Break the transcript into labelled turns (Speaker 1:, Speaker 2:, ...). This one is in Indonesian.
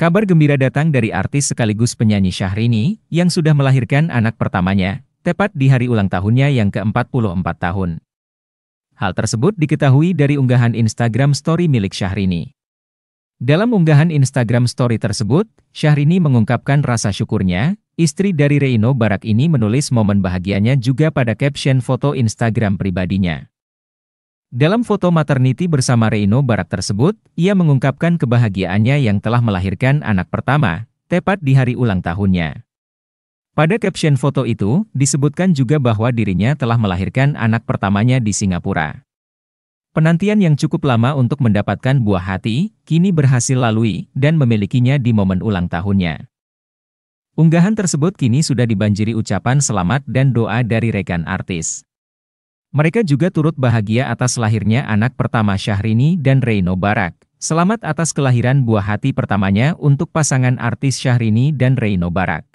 Speaker 1: Kabar gembira datang dari artis sekaligus penyanyi Syahrini, yang sudah melahirkan anak pertamanya, tepat di hari ulang tahunnya yang ke-44 tahun. Hal tersebut diketahui dari unggahan Instagram Story milik Syahrini. Dalam unggahan Instagram Story tersebut, Syahrini mengungkapkan rasa syukurnya, istri dari Reino Barak ini menulis momen bahagianya juga pada caption foto Instagram pribadinya. Dalam foto maternity bersama Reino Barak tersebut, ia mengungkapkan kebahagiaannya yang telah melahirkan anak pertama, tepat di hari ulang tahunnya. Pada caption foto itu, disebutkan juga bahwa dirinya telah melahirkan anak pertamanya di Singapura. Penantian yang cukup lama untuk mendapatkan buah hati, kini berhasil lalui, dan memilikinya di momen ulang tahunnya. Unggahan tersebut kini sudah dibanjiri ucapan selamat dan doa dari rekan artis. Mereka juga turut bahagia atas lahirnya anak pertama Syahrini dan Reino Barak. Selamat atas kelahiran buah hati pertamanya untuk pasangan artis Syahrini dan Reino Barak.